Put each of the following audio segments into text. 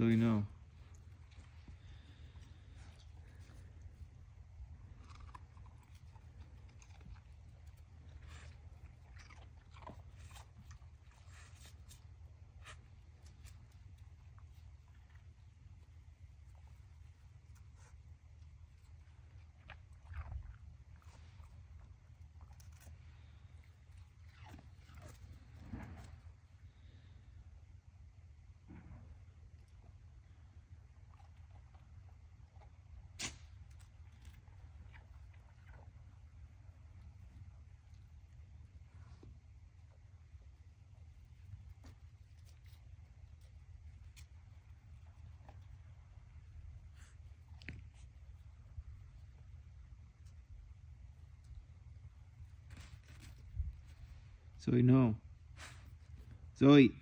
So you know. Zoe, no. Zoe.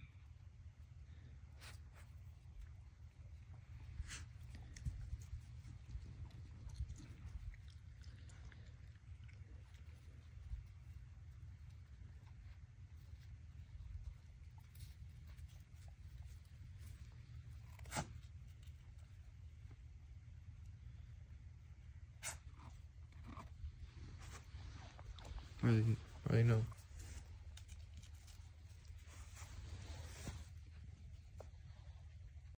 Really, really no.